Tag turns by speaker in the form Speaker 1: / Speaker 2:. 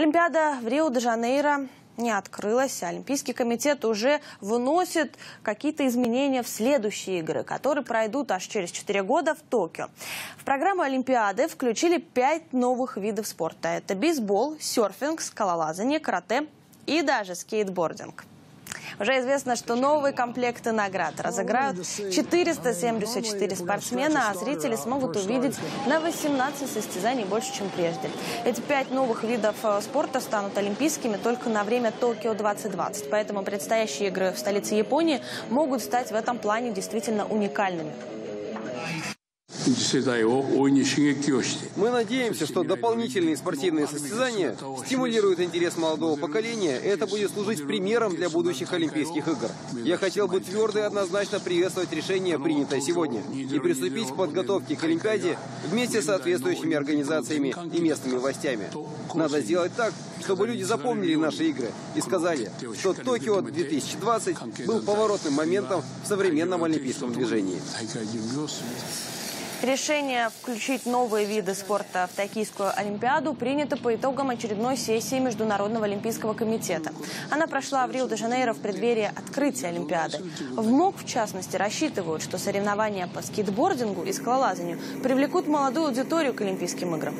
Speaker 1: Олимпиада в Рио-де-Жанейро не открылась. Олимпийский комитет уже выносит какие-то изменения в следующие игры, которые пройдут аж через 4 года в Токио. В программу Олимпиады включили 5 новых видов спорта. Это бейсбол, серфинг, скалолазание, карате и даже скейтбординг. Уже известно, что новые комплекты наград разыграют 474 спортсмена, а зрители смогут увидеть на 18 состязаний больше, чем прежде. Эти пять новых видов э, спорта станут олимпийскими только на время Токио-2020. Поэтому предстоящие игры в столице Японии могут стать в этом плане действительно уникальными.
Speaker 2: Мы надеемся, что дополнительные спортивные состязания стимулируют интерес молодого поколения, и это будет служить примером для будущих Олимпийских игр. Я хотел бы твердо и однозначно приветствовать решение, принятое сегодня, и приступить к подготовке к Олимпиаде вместе с соответствующими организациями и местными властями. Надо сделать так, чтобы люди запомнили наши игры и сказали, что Токио 2020 был поворотным моментом в современном олимпийском движении.
Speaker 1: Решение включить новые виды спорта в Токийскую Олимпиаду принято по итогам очередной сессии Международного Олимпийского комитета. Она прошла в Рио-де-Жанейро в преддверии открытия Олимпиады. В МОК, в частности, рассчитывают, что соревнования по скейтбордингу и скалолазанию привлекут молодую аудиторию к Олимпийским играм.